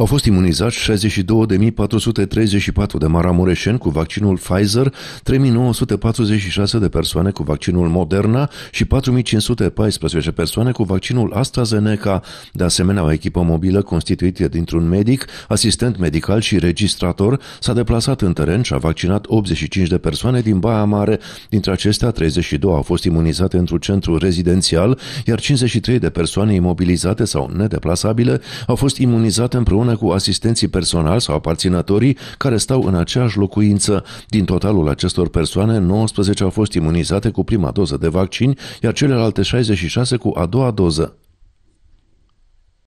Au fost imunizați 62.434 de maramureșeni cu vaccinul Pfizer, 3.946 de persoane cu vaccinul Moderna și 4.514 persoane cu vaccinul AstraZeneca. De asemenea, o echipă mobilă constituită dintr-un medic, asistent medical și registrator s-a deplasat în teren și a vaccinat 85 de persoane din Baia Mare. Dintre acestea, 32 au fost imunizate într-un centru rezidențial, iar 53 de persoane imobilizate sau nedeplasabile au fost imunizate împreună cu asistenții personali sau aparținătorii care stau în aceeași locuință. Din totalul acestor persoane, 19 au fost imunizate cu prima doză de vaccin, iar celelalte 66 cu a doua doză.